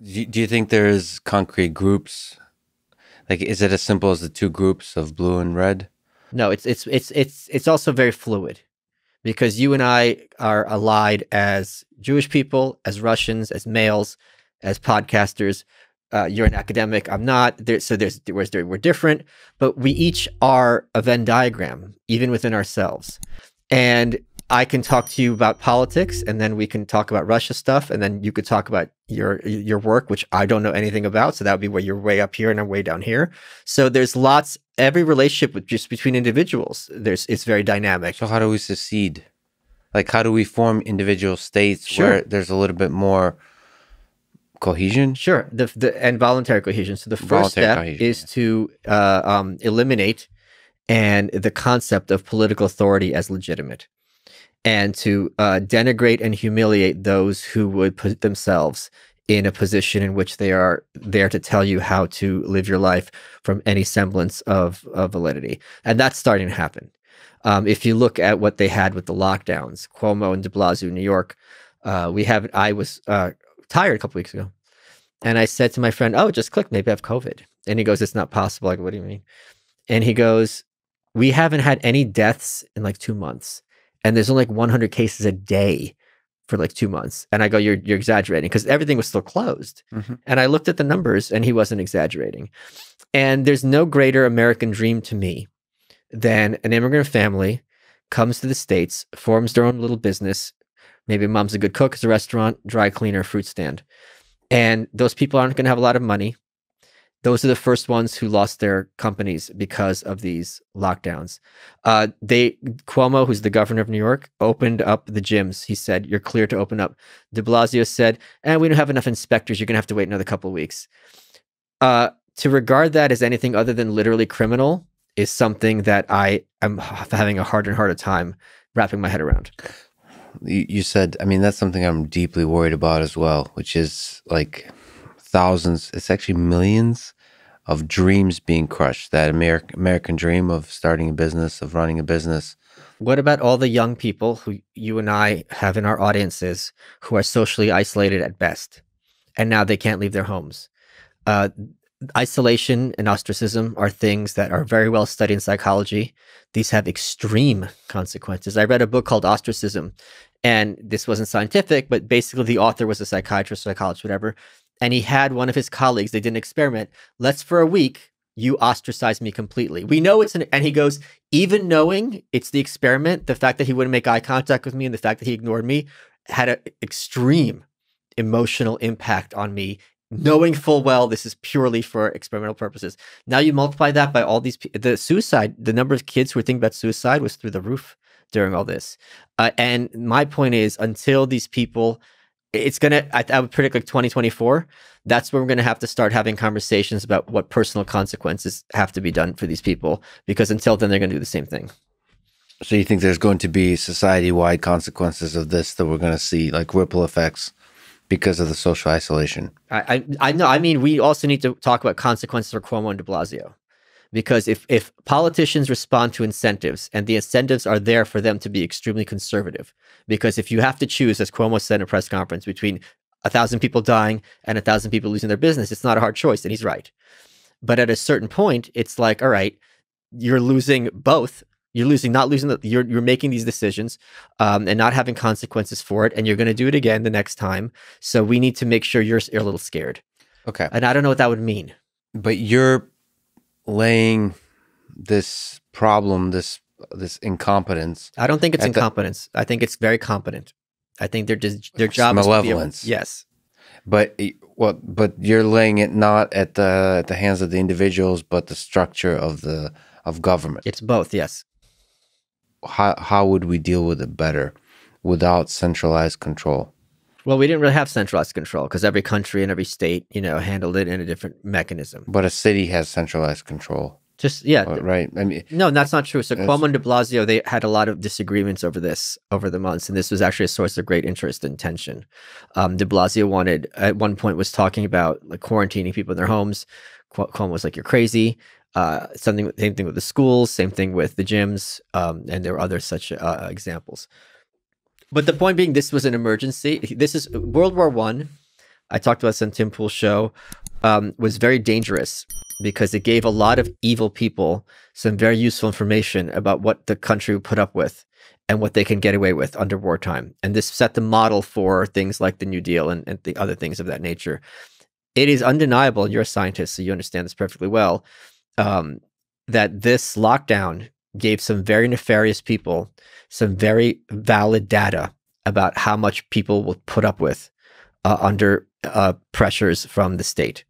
Do you, think there's concrete groups? Like, is it as simple as the two groups of blue and red? No, it's it's it's it's it's also very fluid because you and I are allied as Jewish people, as Russians, as males, as podcasters. Uh, you're an academic. I'm not. There, so there's whereas there, we're different, but we each are a Venn diagram, even within ourselves. And I can talk to you about politics, and then we can talk about Russia stuff, and then you could talk about your your work, which I don't know anything about. So that would be where you're way up here and I'm way down here. So there's lots. Every relationship with just between individuals, there's it's very dynamic. So how do we secede? Like, how do we form individual states Sure. where there's a little bit more cohesion? Sure, the the and voluntary cohesion. So the first Voluntary step cohesion, is to uh, um, eliminate and the concept of political authority as legitimate, and to uh, denigrate and humiliate those who would put themselves in a position in which they are there to tell you how to live your life from any semblance of, of validity, and that's starting to happen. Um, if you look at what they had with the lockdowns, Cuomo and De Blasio, New York, uh, we have. I was uh, tired a couple weeks ago. And I said to my friend, Oh, just click, maybe I have COVID. And he goes, It's not possible. Like, What do you mean? And he goes, We haven't had any deaths in like two months. And there's only like 100 cases a day for like two months. And I go, You're, you're exaggerating because everything was still closed. Mhm. And I looked at the numbers and he wasn't exaggerating. And there's no greater American dream to me than an immigrant family comes to the States, forms their own little business. Maybe mom's a good cook, it's a restaurant, dry cleaner, fruit stand. And those people aren't going to have a lot of money. Those are the first ones who lost their companies because of these lockdowns. Uh, they Cuomo, who's the governor of New York, opened up the gyms. He said, "You're clear to open up." De Blasio said, "And we don't have enough inspectors. You're going to have to wait another couple of weeks." Uh, to regard that as anything other than literally criminal is something that I am having a harder and harder time wrapping my head around. You said, I mean, that's something I'm deeply worried about as well, which is like thousands, it's actually millions of dreams being crushed. That American American dream of starting a business, of running a business. What about all the young people who you and I have in our audiences who are socially isolated at best, and now they can't leave their homes? Uh, isolation and ostracism are things that are very well studied in psychology. These have extreme consequences. I read a book called Ostracism, and this wasn't scientific, but basically the author was a psychiatrist, psychologist, whatever. And he had one of his colleagues, they did an experiment. Let's for a week, you ostracize me completely. We know it's an, and he goes, even knowing it's the experiment, the fact that he wouldn't make eye contact with me and the fact that he ignored me had an extreme emotional impact on me knowing full well this is purely for experimental purposes. Now you multiply that by all these the suicide, the number of kids who are thinking about suicide was through the roof during all this. Uh, and my point is, until these people, it's gonna, I, I would predict like 2024. That's when we're gonna have to start having conversations about what personal consequences have to be done for these people, because until then they're gonna do the same thing. So you think there's going to be society wide consequences of this that we're going to see, like ripple effects because of the social isolation? I, I I know. I mean, we also need to talk about consequences for Cuomo and De Blasio, because if if politicians respond to incentives and the incentives are there for them to be extremely conservative, because if you have to choose, as Cuomo said in a press conference, between a thousand people dying and a thousand people losing their business, it's not a hard choice, and he's right. But at a certain point, it's like, all right, you're losing both. You're losing, not losing. The, you're you're making these decisions, um, and not having consequences for it, and you're going to do it again the next time. So we need to make sure you're, you're a little scared. Okay. And I don't know what that would mean. But you're laying this problem, this this incompetence. I don't think it's At the- incompetence. I think it's very competent. I think their just their job is to be able- malevolence. yes. But well, but you're laying it not at the at the hands of the individuals, but the structure of the of government. It's both, yes. How how would we deal with it better without centralized control? Well, we didn't really have centralized control because every country and every state, you know, handled it in a different mechanism. But a city has centralized control, Just yeah. uh, right? I mean, No, that's not true. So Cuomo and De Blasio, they had a lot of disagreements over this over the months, and this was actually a source of great interest and tension. Um, De Blasio wanted at one point was talking about like quarantining people in their homes. Cu- Cuomo was like, "You're crazy." Uh, something same thing with the schools, same thing with the gyms, um, and there were other such uh, examples. But the point being, this was an emergency. This is World War One I talked about this on Tim Pool's show, um, was very dangerous because it gave a lot of evil people some very useful information about what the country would put up with and what they can get away with under wartime. And this set the model for things like the New Deal and, and the other things of that nature. It is undeniable, and you're a scientist, so you understand this perfectly well, um, that this lockdown gave some very nefarious people some very valid data about how much people will put up with uh, under uh, pressures from the state.